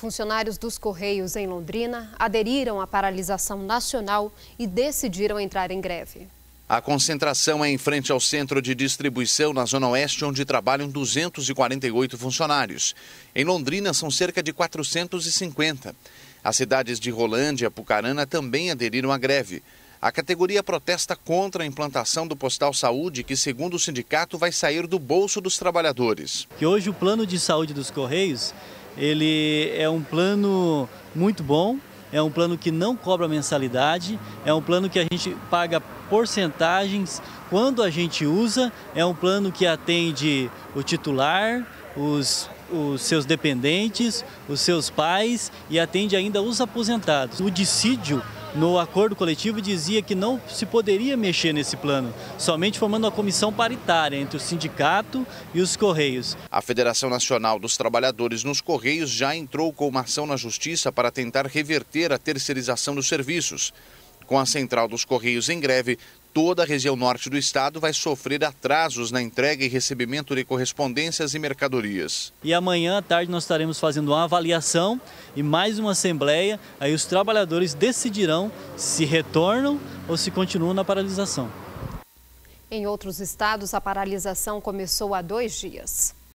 Funcionários dos Correios em Londrina aderiram à paralisação nacional e decidiram entrar em greve. A concentração é em frente ao centro de distribuição na Zona Oeste, onde trabalham 248 funcionários. Em Londrina, são cerca de 450. As cidades de Rolândia e Apucarana também aderiram à greve. A categoria protesta contra a implantação do Postal Saúde, que, segundo o sindicato, vai sair do bolso dos trabalhadores. Que hoje o plano de saúde dos Correios ele é um plano muito bom, é um plano que não cobra mensalidade, é um plano que a gente paga porcentagens quando a gente usa, é um plano que atende o titular, os, os seus dependentes, os seus pais e atende ainda os aposentados. O dissídio no acordo coletivo dizia que não se poderia mexer nesse plano, somente formando uma comissão paritária entre o sindicato e os Correios. A Federação Nacional dos Trabalhadores nos Correios já entrou com uma ação na Justiça para tentar reverter a terceirização dos serviços. Com a Central dos Correios em greve, toda a região norte do estado vai sofrer atrasos na entrega e recebimento de correspondências e mercadorias. E amanhã à tarde nós estaremos fazendo uma avaliação e mais uma assembleia. Aí os trabalhadores decidirão se retornam ou se continuam na paralisação. Em outros estados, a paralisação começou há dois dias.